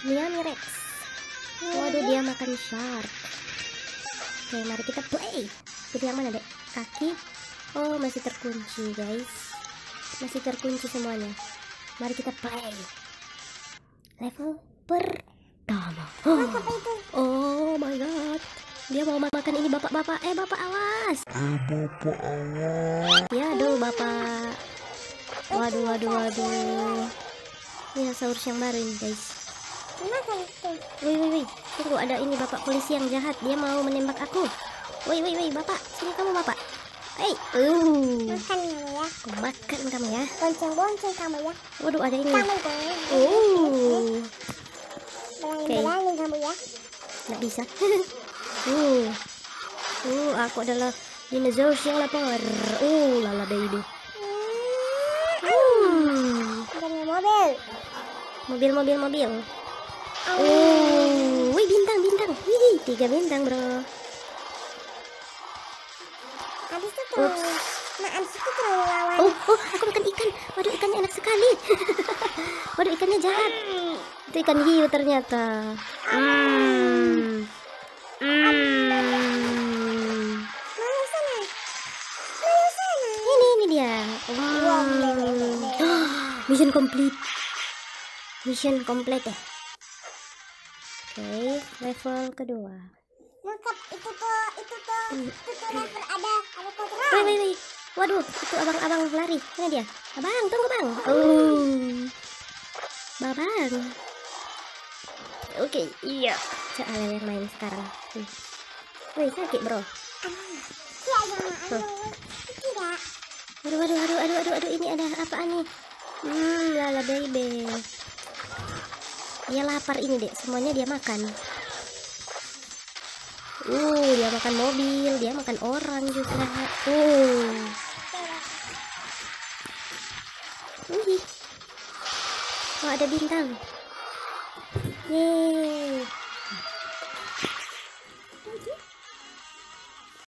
Miami Rex. Waduh, dia makan shark. Oke, mari kita play. Pilih yang mana, Dek? Kaki. Oh, masih terkunci, guys. Masih terkunci semuanya. Mari kita play. Level pertama. Oh, oh my god. Dia mau makan ini bapak-bapak. Eh, bapak awas. Eh bapak awas Ya, aduh, bapak. Waduh, waduh, waduh. Dinosaurus yang baru ini, guys. Woi, woi, woi. Tunggu, ada ini bapak polisi yang jahat. Dia mau menembak aku. Woi, woi, woi, bapak. Sini kamu, bapak. Hei, uh. Makan kamu ya. Aku makan kamu ya. Bonceng-bonceng kamu ya. Waduh, ada ini. Kamu dong. Uh, Belangin-belangin kamu ya. nggak bisa. uh, uh, aku adalah dinosaurus yang lapar. Uh, lala baby. Ada mobil. mobil, mobil, mobil. Uh, wih bintang, bintang. Wih, tiga bintang, bro. Habis itu terlalu. Ups. Nah, habis itu terlalu lawan. Oh, oh, aku makan ikan. Waduh, ikannya enak sekali. Waduh, ikannya jahat. Itu ikan hiu ternyata. Hmm. Hmm. Mana sana? Mana sana? Ini, ini dia. Wow. Mission complete. Mission complete ya. Oke, level kedua. Lengkap itu tuh, itu tuh, itu tuh level ada ada kontrol. Wait, wait, wait. Waduh, itu abang-abang lari. Mana dia? Abang, tunggu bang. Oh. Babang. Oke, iya. Soalnya yang main sekarang. Hmm. Wih, sakit bro. Waduh, waduh, waduh, aduh, aduh, aduh, ini ada apaan nih? Hmm, lala baby. Dia lapar ini dek, semuanya dia makan. Uh, dia makan mobil, dia makan orang juga. Uh. Wih. Oh, ada bintang. Yeay.